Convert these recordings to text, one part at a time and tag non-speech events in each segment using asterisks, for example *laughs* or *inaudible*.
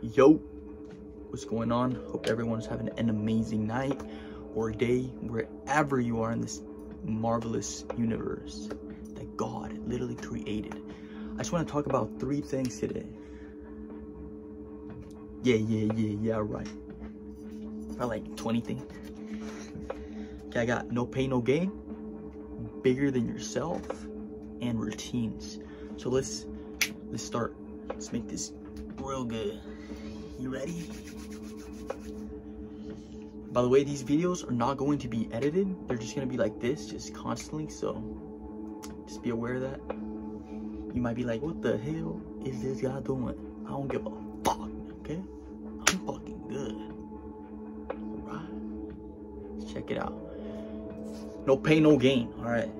Yo, what's going on? Hope everyone's having an amazing night or day wherever you are in this marvelous universe that God literally created. I just want to talk about three things today. Yeah, yeah, yeah, yeah, right. About like 20 things. Okay, I got no pain, no gain, bigger than yourself, and routines. So let's let's start. Let's make this real good. You ready? By the way, these videos are not going to be edited. They're just gonna be like this, just constantly. So just be aware of that. You might be like, what the hell is this guy doing? I don't give a fuck, okay? I'm fucking good. Alright. Let's check it out. No pain, no gain. Alright.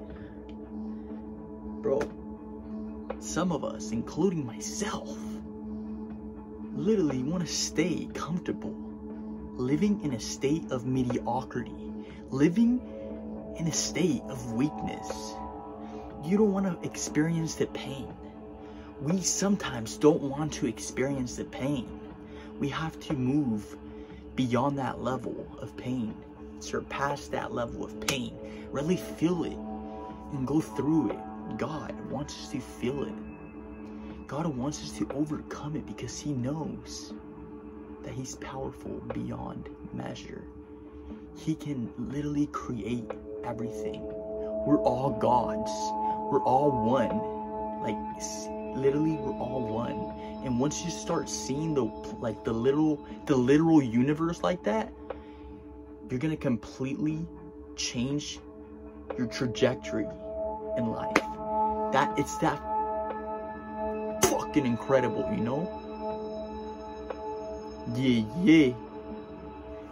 Bro, some of us, including myself, literally want to stay comfortable, living in a state of mediocrity, living in a state of weakness. You don't want to experience the pain. We sometimes don't want to experience the pain. We have to move beyond that level of pain, surpass that level of pain, really feel it and go through it. God wants us to feel it. God wants us to overcome it because he knows that he's powerful beyond measure. He can literally create everything. We're all gods. We're all one. Like literally we're all one. And once you start seeing the like the little the literal universe like that, you're going to completely change your trajectory in life. That it's that fucking incredible, you know? Yeah, yeah.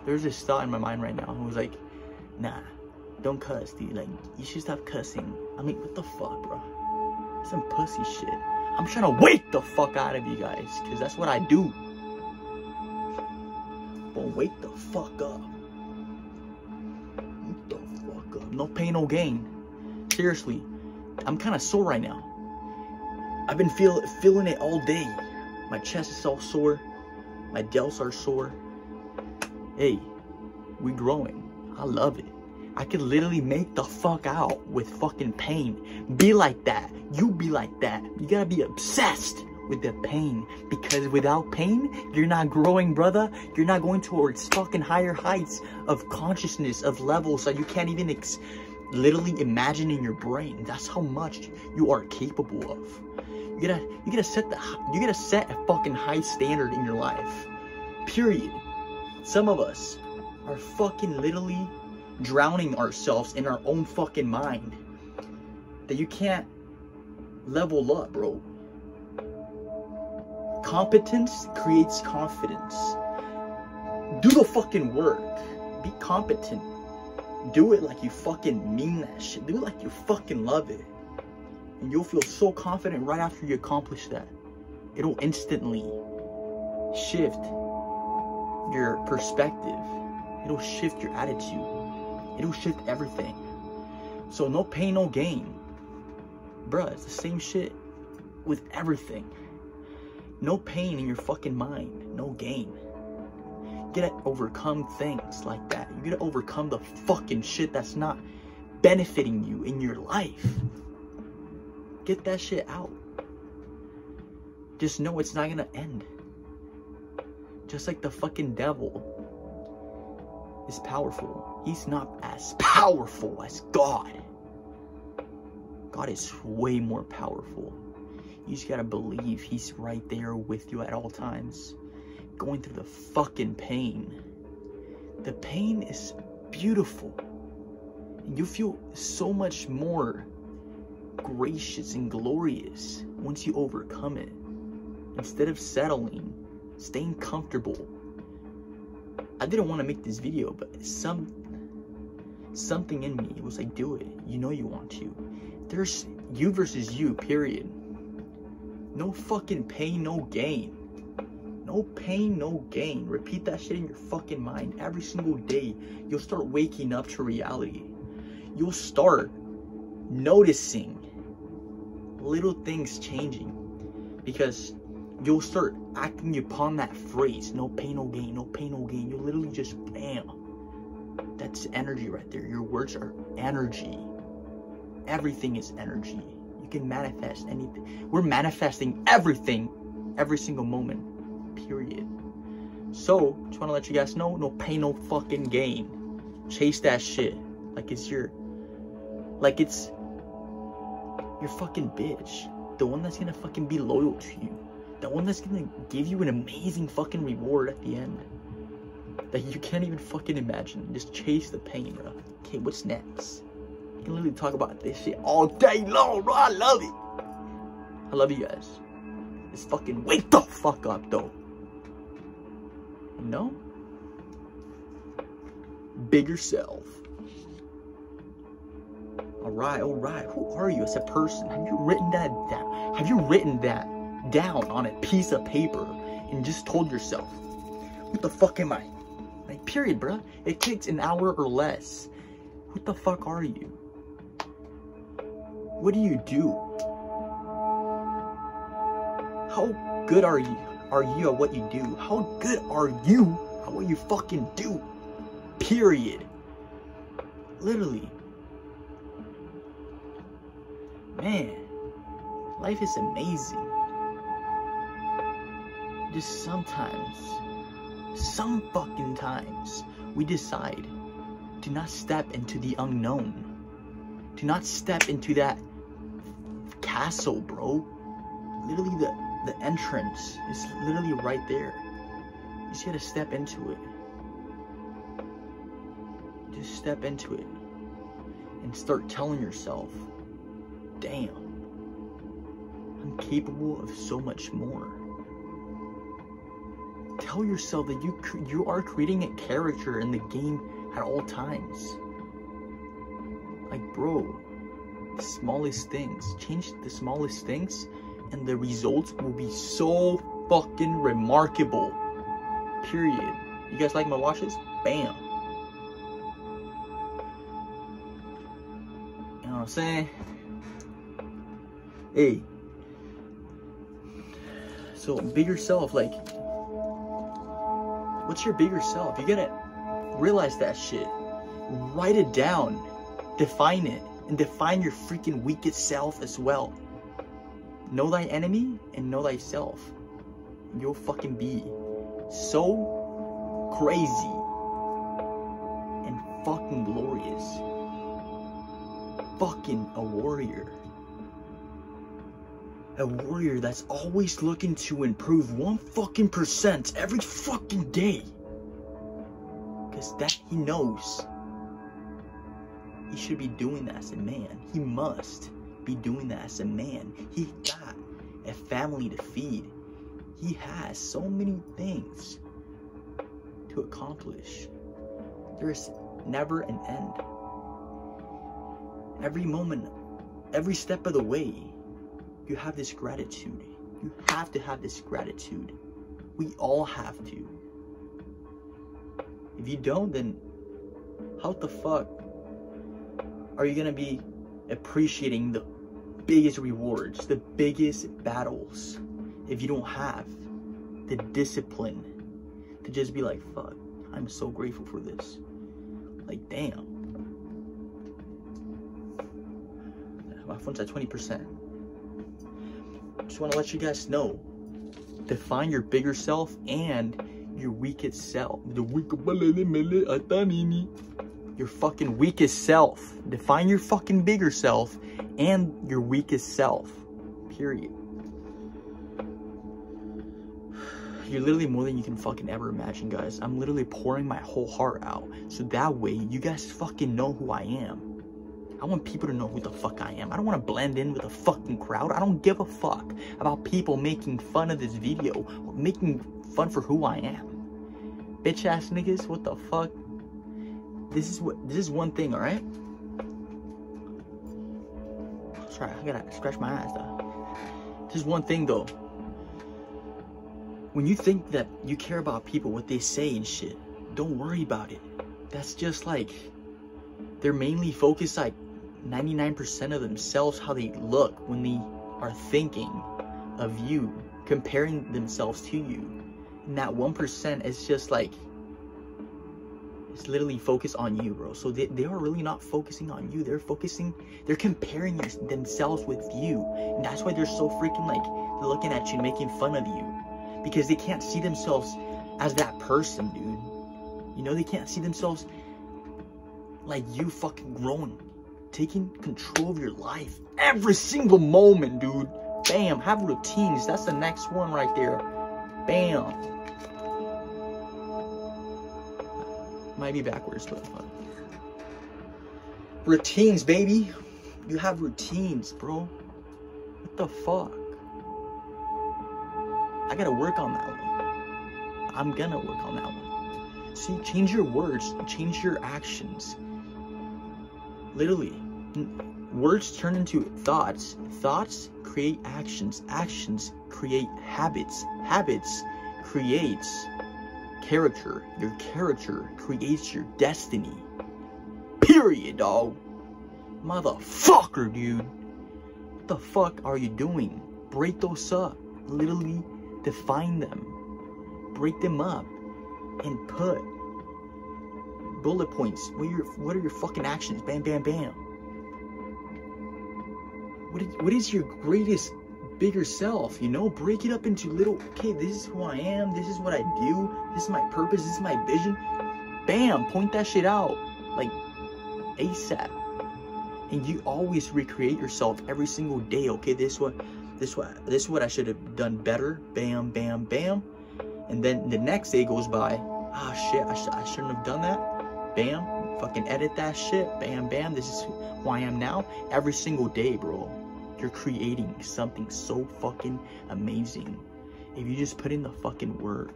There's this thought in my mind right now. It was like, nah, don't cuss, dude. Like, you should stop cussing. I mean, what the fuck, bro? Some pussy shit. I'm trying to wake the fuck out of you guys, because that's what I do. But wake the fuck up. Wake the fuck up. No pain, no gain. Seriously, I'm kind of sore right now. I've been feel, feeling it all day. My chest is all sore. My delts are sore. Hey, we growing. I love it. I could literally make the fuck out with fucking pain. Be like that. You be like that. You gotta be obsessed with the pain. Because without pain, you're not growing, brother. You're not going towards fucking higher heights of consciousness, of levels that you can't even literally imagine in your brain. That's how much you are capable of. You gotta, you gotta set the, you gotta set a fucking high standard in your life. Period. Some of us are fucking literally drowning ourselves in our own fucking mind. That you can't level up, bro. Competence creates confidence. Do the fucking work. Be competent. Do it like you fucking mean that shit. Do it like you fucking love it. And you'll feel so confident right after you accomplish that. It'll instantly shift your perspective. It'll shift your attitude. It'll shift everything. So no pain, no gain. Bruh, it's the same shit with everything. No pain in your fucking mind. No gain. You gotta overcome things like that. You gotta overcome the fucking shit that's not benefiting you in your life. Get that shit out. Just know it's not gonna end. Just like the fucking devil is powerful. He's not as powerful as God. God is way more powerful. You just gotta believe he's right there with you at all times. Going through the fucking pain. The pain is beautiful. And you feel so much more gracious and glorious once you overcome it. Instead of settling, staying comfortable. I didn't want to make this video, but some something in me was like, do it. You know you want to. There's you versus you, period. No fucking pain, no gain. No pain, no gain. Repeat that shit in your fucking mind every single day. You'll start waking up to reality. You'll start noticing little things changing because you'll start acting upon that phrase no pain no gain no pain no gain. You literally just bam. That's energy right there. Your words are energy. Everything is energy. You can manifest anything. We're manifesting everything every single moment period so just want to let you guys know no pain no fucking gain chase that shit like it's your like it's your fucking bitch the one that's gonna fucking be loyal to you the one that's gonna give you an amazing fucking reward at the end that you can't even fucking imagine. Just chase the pain, bro. Okay, what's next? You can literally talk about this shit all day long, bro. I love it. I love you guys. Just fucking wake the fuck up, though. Know? Bigger self. Alright, alright. Who are you as a person? Have you written that down? Have you written that down on a piece of paper and just told yourself, what the fuck am I? Like, period, bruh. It takes an hour or less. What the fuck are you? What do you do? How good are you? Are you at what you do? How good are you at what you fucking do? Period. Literally. Man, life is amazing just sometimes, some fucking times, we decide to not step into the unknown. To not step into that castle, bro. Literally, the, the entrance is literally right there. You just gotta step into it. Just step into it. And start telling yourself, damn, I'm capable of so much more tell yourself that you you are creating a character in the game at all times. Like, bro, the smallest things. Change the smallest things, and the results will be so fucking remarkable. Period. You guys like my watches? Bam. You know what I'm saying? Hey. So bigger self, like What's your bigger self? You gotta realize that shit. Write it down. Define it. And define your freaking weakest self as well. Know thy enemy and know thyself. You'll fucking be so crazy and fucking glorious. Fucking a warrior a warrior that's always looking to improve one fucking percent every fucking day. Because that he knows he should be doing that as a man. He must be doing that as a man. He a family to feed. He has so many things to accomplish. There is never an end. Every moment, every step of the way, you have this gratitude. You have to have this gratitude. We all have to. If you don't, then how the fuck are you gonna be appreciating the biggest rewards, the biggest battles, if you don't have the discipline to just be like, fuck, I'm so grateful for this. Like, damn. My phone's at 20% just want to let you guys know. Define your bigger self and your weakest self. Your fucking weakest self. Define your fucking bigger self and your weakest self. Period. You're literally more than you can fucking ever imagine, guys. I'm literally pouring my whole heart out. So that way, you guys fucking know who I am. I want people to know who the fuck I am. I don't want to blend in with a fucking crowd. I don't give a fuck about people making fun of this video or making fun for who I am. Bitch ass niggas, what the fuck? This is what this is one thing, alright? Sorry, I gotta scratch my eyes though. This is one thing though. When you think that you care about people, what they say and shit, don't worry about it. That's just like they're mainly focused like 99% of themselves how they look when they are thinking of you comparing themselves to you. And that 1% is just like, literally focused on you, bro. So they, they are really not focusing on you. They're focusing, they're comparing themselves with you. And that's why they're so freaking like, they're looking at you and making fun of you. Because they can't see themselves as that person, dude. You know, they can't see themselves like you fucking growing. Taking control of your life every single moment, dude. Bam, have routines. That's the next one right there. Bam. Might be backwards, but fun. Routines, baby. You have routines, bro. What the fuck? I gotta work on that one. I'm gonna work on that one. See, change your words, change your actions. Literally, words turn into thoughts. Thoughts create actions. Actions create habits. Habits creates character. Your character creates your destiny. Period, dog. Motherfucker, dude. What the fuck are you doing? Break those up. Literally define them. Break them up. And put bullet points. What are your, what are your fucking actions? Bam, bam, bam. What is, what is your greatest bigger self, you know? Break it up into little, okay, this is who I am, this is what I do, this is my purpose, this is my vision. Bam, point that shit out. Like ASAP. And you always recreate yourself every single day, okay? This what this what this what I should have done better. Bam, bam, bam. And then the next day goes by. Ah shit, I, sh I shouldn't have done that. Bam, fucking edit that shit. Bam, bam. This is who I am now. Every single day, bro. You're creating something so fucking amazing. If you just put in the fucking work.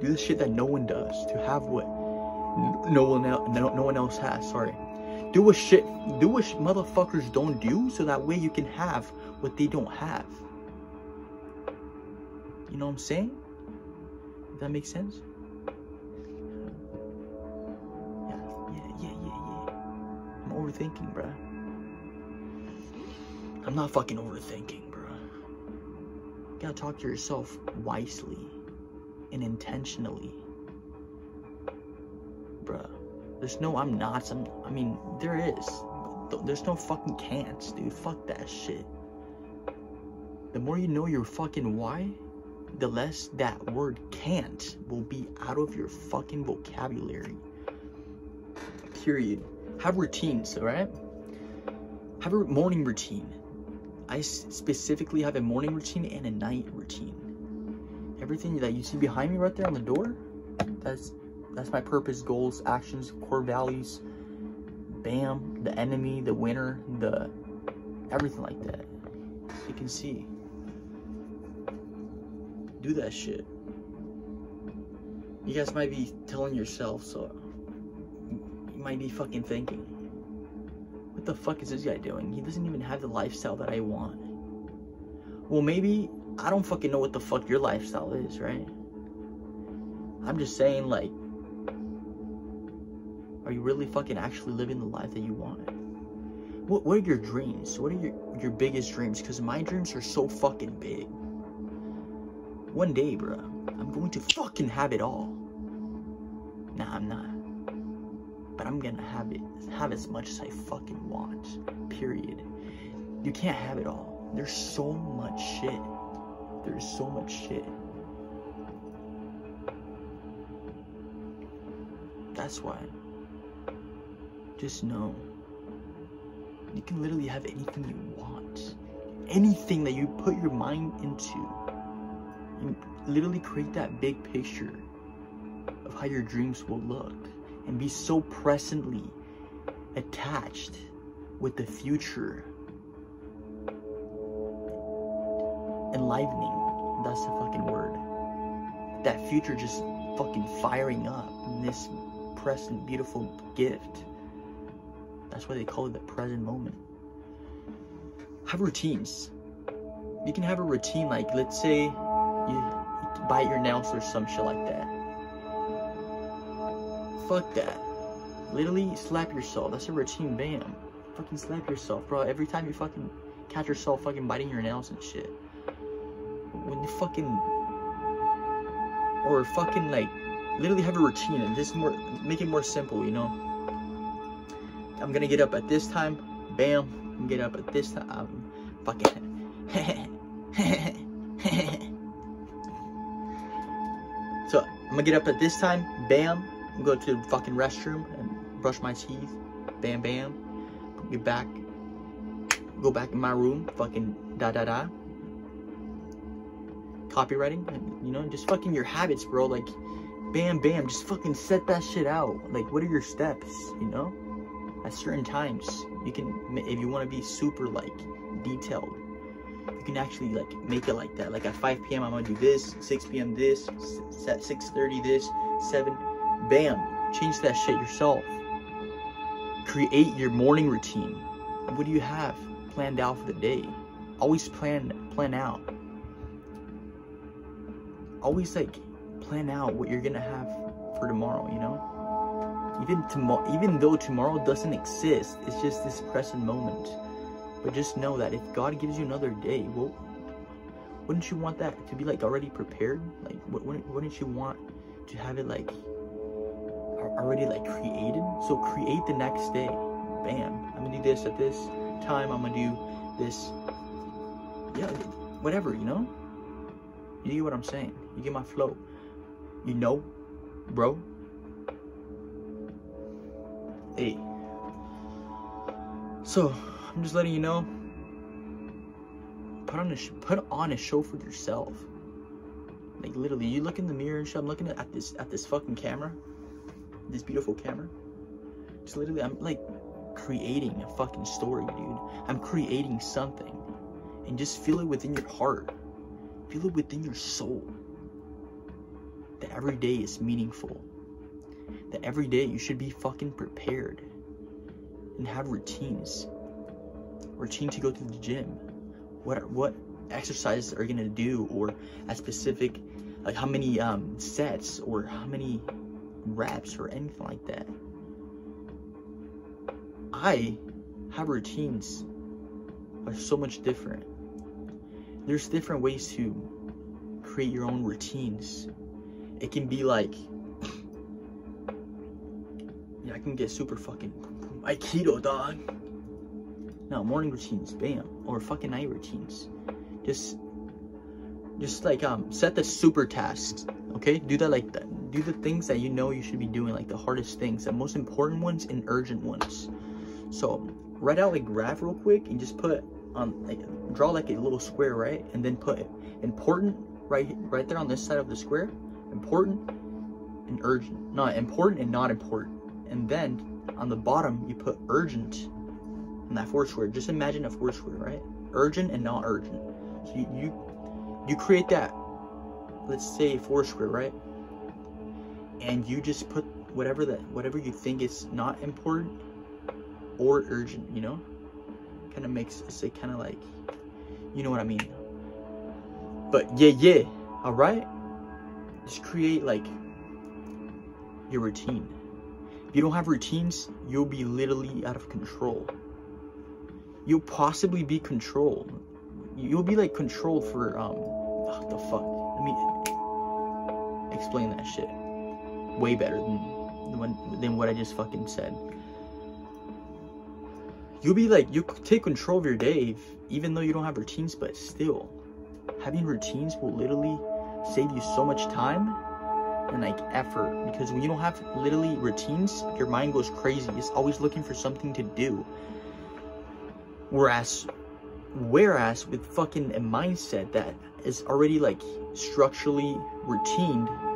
Do the shit that no one does. To have what no one else, no, no one else has. Sorry. Do what shit, do what motherfuckers don't do so that way you can have what they don't have. You know what I'm saying? Does that make sense? Yeah, yeah, yeah, yeah, yeah. I'm overthinking, bruh. I'm not fucking overthinking, bro. You gotta talk to yourself wisely and intentionally. Bruh. There's no I'm not. I'm, I mean, there is. There's no fucking can'ts, dude. Fuck that shit. The more you know your fucking why, the less that word can't will be out of your fucking vocabulary. Period. Have routines, alright? Have a morning routine. I specifically have a morning routine and a night routine. Everything that you see behind me right there on the door, that's that's my purpose, goals, actions, core values. Bam, the enemy, the winner, the everything like that. You can see. Do that shit. You guys might be telling yourself, so you might be fucking thinking what the fuck is this guy doing? He doesn't even have the lifestyle that I want. Well, maybe I don't fucking know what the fuck your lifestyle is, right? I'm just saying, like, are you really fucking actually living the life that you want? What, what are your dreams? What are your, your biggest dreams? Because my dreams are so fucking big. One day, bro, I'm going to fucking have it all. Nah, I'm not I'm gonna have it, have as much as I fucking want, period. You can't have it all. There's so much shit. There's so much shit. That's why. Just know. You can literally have anything you want. Anything that you put your mind into. You literally create that big picture of how your dreams will look and be so presently attached with the future. Enlivening, that's the fucking word. That future just fucking firing up in this present beautiful gift. That's why they call it the present moment. Have routines. You can have a routine like, let's say you bite your nails or some shit like that Fuck that. Literally slap yourself. That's a routine bam. Fucking slap yourself, bro. Every time you fucking catch yourself fucking biting your nails and shit. When you fucking or fucking like literally have a routine and this more make it more simple, you know. I'm gonna get up at this time, bam, I'm get up at this time, um, fucking *laughs* so I'm gonna get up at this time, bam, go to the fucking restroom and brush my teeth, bam bam, get back, go back in my room, fucking da da da. Copywriting, you know, just fucking your habits, bro. Like, bam, bam, just fucking set that shit out. Like, what are your steps, you know? At certain times, you can, if you want to be super, like, detailed, you can actually, like, make it like that. Like, at 5 p.m., I'm gonna do this, 6 p.m., this, at 6.30, this, 7, bam, change that shit yourself. Create your morning routine. What do you have planned out for the day? Always plan, plan out always like plan out what you're gonna have for tomorrow, you know? Even tomorrow, even though tomorrow doesn't exist, it's just this present moment. But just know that if God gives you another day, well, wouldn't you want that to be like already prepared? Like, wouldn't, wouldn't you want to have it like already like created? So create the next day. Bam, I'm gonna do this at this time. I'm gonna do this. Yeah, whatever, you know? You get what I'm saying? You get my flow. You know, bro? Hey. So, I'm just letting you know. Put on a put on a show for yourself. Like literally, you look in the mirror and shit. I'm looking at this at this fucking camera, this beautiful camera. Just literally, I'm like creating a fucking story, dude. I'm creating something, and just feel it within your heart. Feel it within your soul that every day is meaningful. That every day you should be fucking prepared and have routines. Routine to go to the gym. What what exercises are you gonna do or a specific like how many um, sets or how many reps or anything like that. I have routines are so much different there's different ways to create your own routines. It can be like, yeah, I can get super fucking Aikido, dog. No, morning routines, bam, or fucking night routines. Just, just like um, set the super tasks. Okay, do that like that. Do the things that you know you should be doing, like the hardest things, the most important ones and urgent ones. So write out a graph real quick and just put on like draw like a little square, right? And then put important right right there on this side of the square, important and urgent. Not important and not important. And then on the bottom you put urgent in that four square. Just imagine a four square, right? Urgent and not urgent. So you you, you create that let's say four square, right? And you just put whatever that whatever you think is not important or urgent, you know? kind of makes it kind of like, you know what I mean. But yeah, yeah, all right. Just create like your routine. If you don't have routines, you'll be literally out of control. You'll possibly be controlled. You'll be like controlled for um, what the fuck? Let me explain that shit way better than than what I just fucking said you'll be like, you take control of your day, even though you don't have routines, but still, having routines will literally save you so much time and like effort because when you don't have literally routines, your mind goes crazy. It's always looking for something to do. Whereas, whereas with fucking a mindset that is already like structurally routined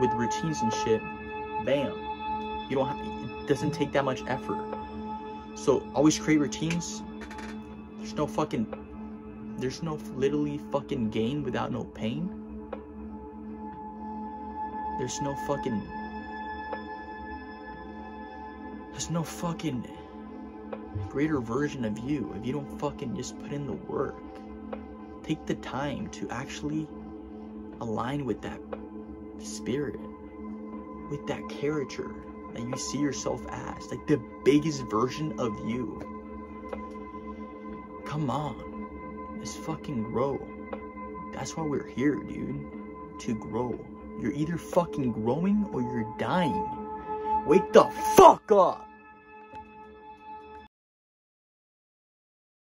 with routines and shit, bam, you don't have, it doesn't take that much effort. So always create routines. There's no fucking, there's no literally fucking gain without no pain. There's no fucking, there's no fucking greater version of you if you don't fucking just put in the work. Take the time to actually align with that spirit, with that character that you see yourself as, like the biggest version of you. Come on, let's fucking grow. That's why we're here, dude. To grow. You're either fucking growing or you're dying. Wake the fuck up!